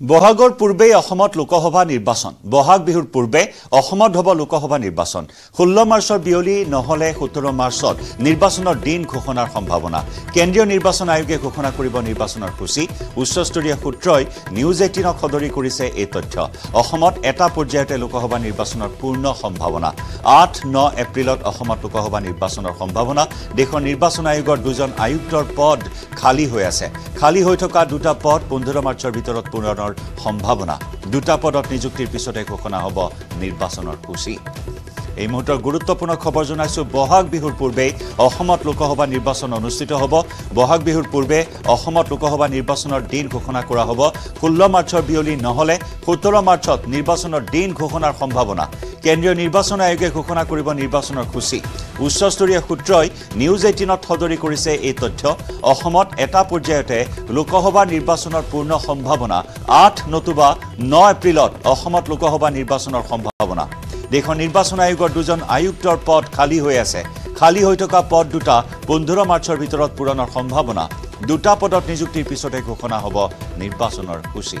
বহাগৰ পূৰ্বেই অসমত লোকসভা নিৰ্বাচন। বহাগ বিহুৰ পূৰ্বে অসমত হ'ব লোকসভা নিৰ্বাচন। ষোল্ল মাৰ্চৰ বিয়লি নহ'লে সোতৰ মাৰ্চত নিৰ্বাচনৰ দিন ঘোষণাৰ সম্ভাৱনা। কেন্দ্ৰীয় নিৰ্বাচন আয়োগে ঘোষণা কৰিব নিৰ্বাচনৰ সূচী উচ্চস্তৰীয় সূত্ৰই নিউজ এইটিনক সদৰি কৰিছে এই তথ্য। অসমত এটা পৰ্যায়তে লোকসভা নিৰ্বাচনৰ পূৰ্ণ সম্ভাৱনা। আঠ ন এপ্ৰিলত অসমত লোকসভা নিৰ্বাচনৰ সম্ভাৱনা। দেশৰ নিৰ্বাচন আয়োগৰ দুজন আয়ুক্তৰ পদ খালী হৈ আছে। খালী হৈ থকা দুটা পদ পোন্ধৰ মাৰ্চৰ ভিতৰত পূৰণৰ সম্ভাৱনা। দুটা পদত নিযুক্তিৰ পিছতে ঘোষণা হ'ব নিৰ্বাচনৰ সূচী। এই মুহূৰ্তৰ গুৰুত্বপূৰ্ণ খবৰ জনাইছো বহাগ বিহুৰ পূৰ্বেই অসমত লোকসভা নিৰ্বাচন অনুষ্ঠিত হ'ব। বহাগ বিহুৰ পূৰ্বে অসমত লোকসভা নিৰ্বাচনৰ দিন ঘোষণা কৰা হ'ব। ষোল্ল মাৰ্চৰ বিয়লি নহ'লে সোতৰ মাৰ্চত নিৰ্বাচনৰ দিন ঘোষণাৰ সম্ভাৱনা। কেন্দ্ৰীয় নিৰ্বাচন আয়োগে ঘোষণা কৰিব নিৰ্বাচনৰ সূচী। উচ্চস্তৰীয় সূত্ৰই নিউজ এইটিনত সদৰি কৰিছে এই তথ্য। অসমত এটা পৰ্যায়তে লোকসভা নিৰ্বাচনৰ পূৰ্ণ সম্ভাৱনা আঠ নতুবা ন এপ্ৰিলত অসমত লোকসভা নিৰ্বাচনৰ সম্ভাৱনা। দেশৰ নিৰ্বাচন আয়োগৰ দুজন আয়ুক্তৰ পদ খালী হৈ আছে। খালী হৈ থকা পদ দুটা পোন্ধৰ মাৰ্চৰ ভিতৰত পূৰণৰ সম্ভাৱনা। দুটা পদত নিযুক্তিৰ পিছতে ঘোষণা হ'ব নিৰ্বাচনৰ সূচী।